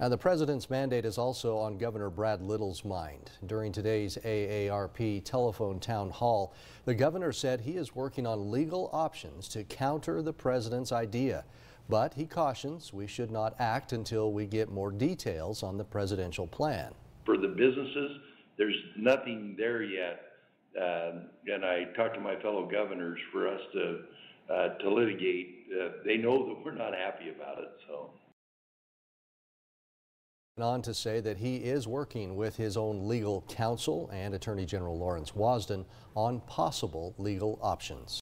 Now, the president's mandate is also on Governor Brad Little's mind. During today's AARP telephone town hall, the governor said he is working on legal options to counter the president's idea. But he cautions we should not act until we get more details on the presidential plan. For the businesses, there's nothing there yet. Um, and I talked to my fellow governors for us to, uh, to litigate. Uh, they know that we're not happy about it, so. On to say that he is working with his own legal counsel and Attorney General Lawrence Wasden on possible legal options.